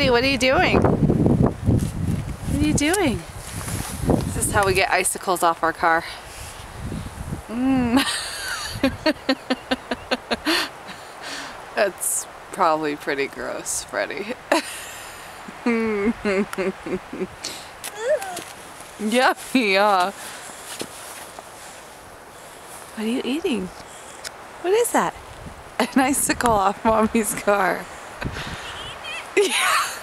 Freddie, what are you doing? What are you doing? This is how we get icicles off our car. Mmm. That's probably pretty gross, Freddie. yeah, yeah. What are you eating? What is that? An icicle off mommy's car. Yeah.